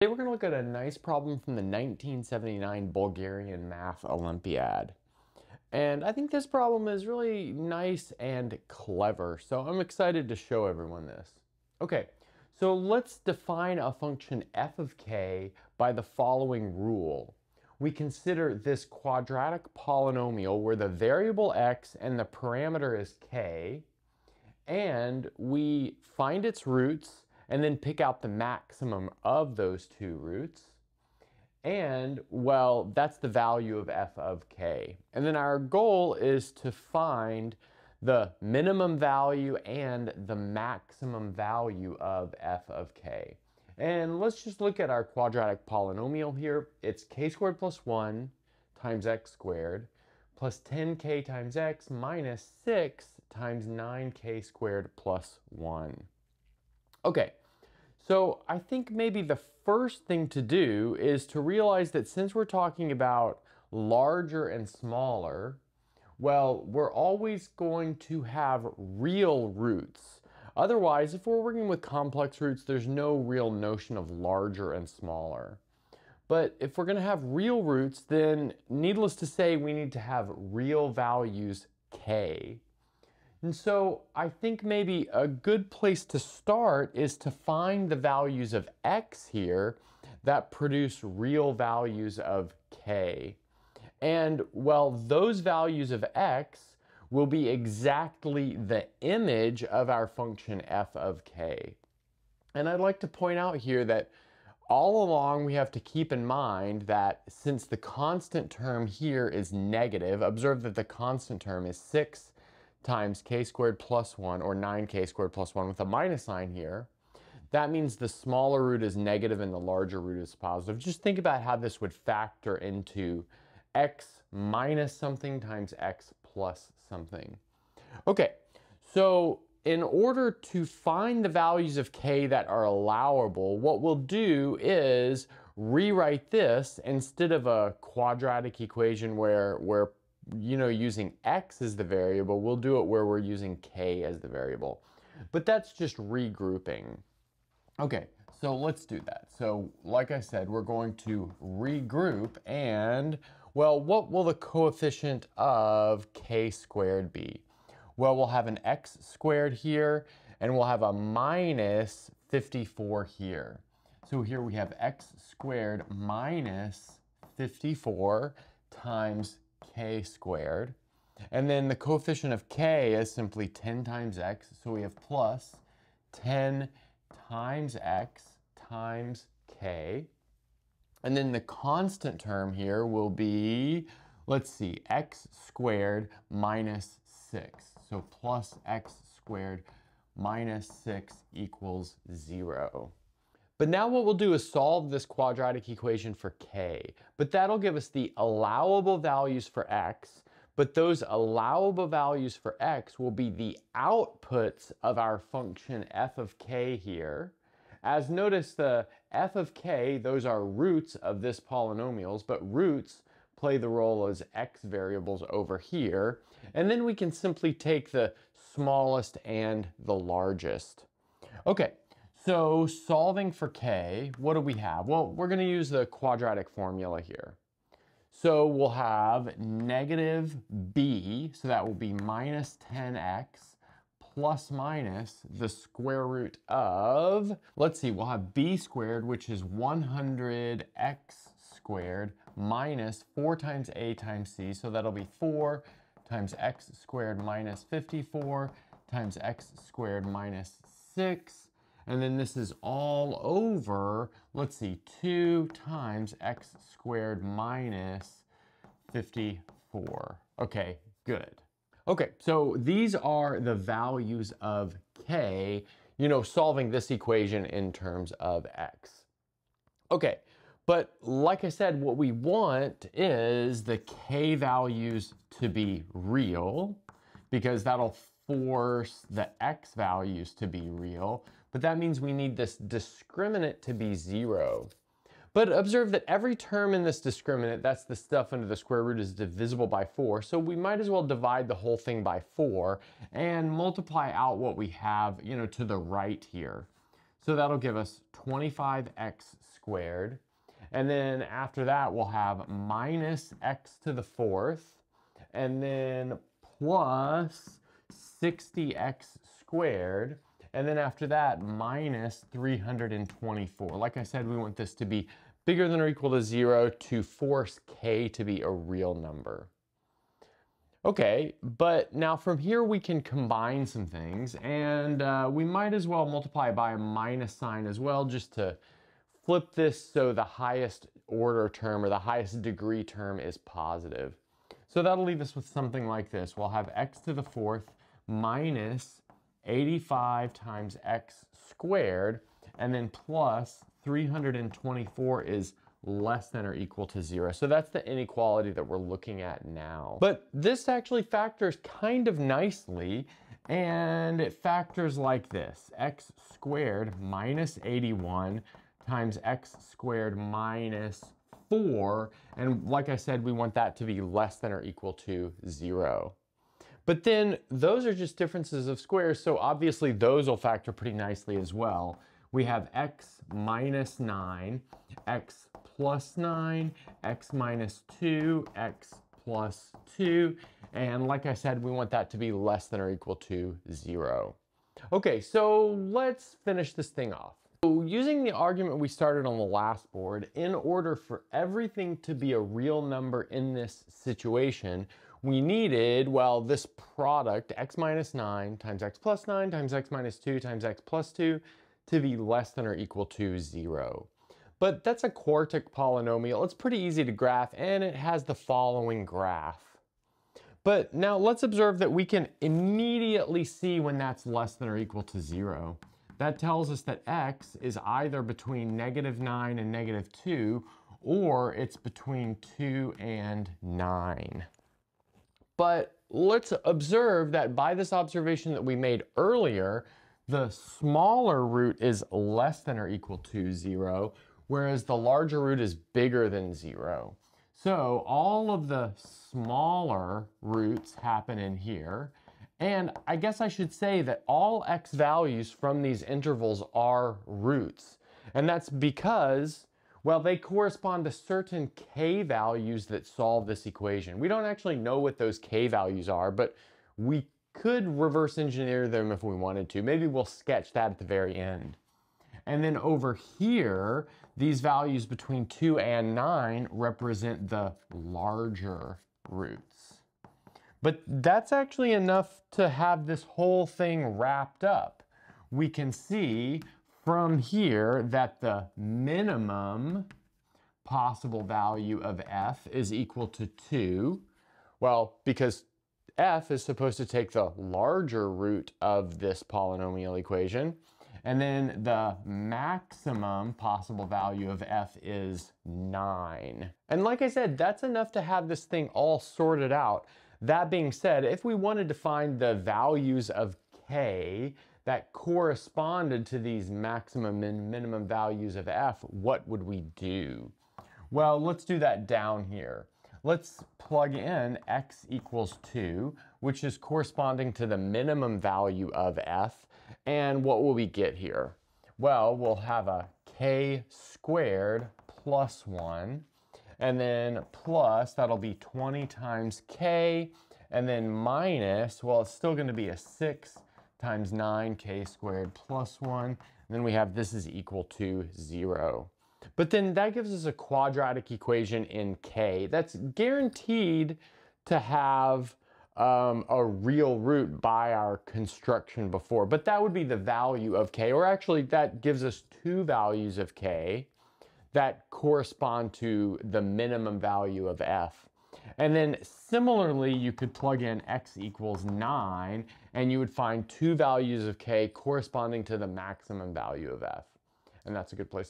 Today we're going to look at a nice problem from the 1979 Bulgarian Math Olympiad. And I think this problem is really nice and clever, so I'm excited to show everyone this. Okay, so let's define a function f of k by the following rule. We consider this quadratic polynomial where the variable x and the parameter is k, and we find its roots and then pick out the maximum of those two roots. And, well, that's the value of f of k. And then our goal is to find the minimum value and the maximum value of f of k. And let's just look at our quadratic polynomial here. It's k squared plus 1 times x squared plus 10k times x minus 6 times 9k squared plus 1. Okay, so I think maybe the first thing to do is to realize that since we're talking about larger and smaller, well, we're always going to have real roots. Otherwise, if we're working with complex roots, there's no real notion of larger and smaller. But if we're going to have real roots, then needless to say, we need to have real values k. And so I think maybe a good place to start is to find the values of x here that produce real values of k. And well, those values of x will be exactly the image of our function f of k. And I'd like to point out here that all along we have to keep in mind that since the constant term here is negative, observe that the constant term is 6 times k squared plus 1, or 9k squared plus 1 with a minus sign here, that means the smaller root is negative and the larger root is positive. Just think about how this would factor into x minus something times x plus something. Okay, so in order to find the values of k that are allowable, what we'll do is rewrite this instead of a quadratic equation where, where you know, using x as the variable, we'll do it where we're using k as the variable. But that's just regrouping. Okay, so let's do that. So like I said, we're going to regroup and, well, what will the coefficient of k squared be? Well, we'll have an x squared here, and we'll have a minus 54 here. So here we have x squared minus 54 times k squared. And then the coefficient of k is simply 10 times x, so we have plus 10 times x times k. And then the constant term here will be, let's see, x squared minus 6. So plus x squared minus 6 equals 0. But now what we'll do is solve this quadratic equation for k. But that'll give us the allowable values for x, but those allowable values for x will be the outputs of our function f of k here. As notice the f of k, those are roots of this polynomials, but roots play the role as x variables over here. And then we can simply take the smallest and the largest. Okay, so solving for k, what do we have? Well, we're going to use the quadratic formula here. So we'll have negative b, so that will be minus 10x plus minus the square root of, let's see, we'll have b squared, which is 100x squared minus 4 times a times c, so that'll be 4 times x squared minus 54 times x squared minus 6 and then this is all over, let's see, 2 times x squared minus 54. Okay, good. Okay, so these are the values of k, you know, solving this equation in terms of x. Okay, but like I said, what we want is the k values to be real because that'll force the x values to be real, but that means we need this discriminant to be zero. But observe that every term in this discriminant, that's the stuff under the square root, is divisible by 4. So we might as well divide the whole thing by 4 and multiply out what we have, you know, to the right here. So that'll give us 25x squared. And then after that, we'll have minus x to the fourth, and then plus 60x squared. And then after that, minus 324. Like I said, we want this to be bigger than or equal to zero to force k to be a real number. Okay, but now from here we can combine some things and uh, we might as well multiply by a minus sign as well just to flip this so the highest order term or the highest degree term is positive. So that'll leave us with something like this. We'll have x to the fourth minus 85 times x squared, and then plus 324 is less than or equal to zero. So that's the inequality that we're looking at now. But this actually factors kind of nicely, and it factors like this. x squared minus 81 times x squared minus 4, and like I said, we want that to be less than or equal to 0. But then those are just differences of squares, so obviously those will factor pretty nicely as well. We have x minus 9, x plus 9, x minus 2, x plus 2, and like I said, we want that to be less than or equal to 0. Okay, so let's finish this thing off. So using the argument we started on the last board, in order for everything to be a real number in this situation, we needed, well, this product, x minus 9 times x plus 9 times x minus 2 times x plus 2, to be less than or equal to 0. But that's a quartic polynomial. It's pretty easy to graph, and it has the following graph. But now let's observe that we can immediately see when that's less than or equal to 0. That tells us that x is either between negative 9 and negative 2, or it's between 2 and 9. But let's observe that by this observation that we made earlier, the smaller root is less than or equal to 0, whereas the larger root is bigger than 0. So all of the smaller roots happen in here, and I guess I should say that all x values from these intervals are roots. And that's because, well, they correspond to certain k values that solve this equation. We don't actually know what those k values are, but we could reverse engineer them if we wanted to. Maybe we'll sketch that at the very end. And then over here, these values between 2 and 9 represent the larger roots. But that's actually enough to have this whole thing wrapped up. We can see from here that the minimum possible value of f is equal to 2. Well, because f is supposed to take the larger root of this polynomial equation. And then the maximum possible value of f is 9. And like I said, that's enough to have this thing all sorted out. That being said, if we wanted to find the values of k that corresponded to these maximum and minimum values of f, what would we do? Well, let's do that down here. Let's plug in x equals 2, which is corresponding to the minimum value of f. And what will we get here? Well, we'll have a k squared plus 1 and then plus, that'll be 20 times k, and then minus, well, it's still gonna be a six times nine k squared plus one, and then we have this is equal to zero. But then that gives us a quadratic equation in k that's guaranteed to have um, a real root by our construction before, but that would be the value of k, or actually that gives us two values of k that correspond to the minimum value of f. And then similarly, you could plug in x equals 9, and you would find two values of k corresponding to the maximum value of f. And that's a good place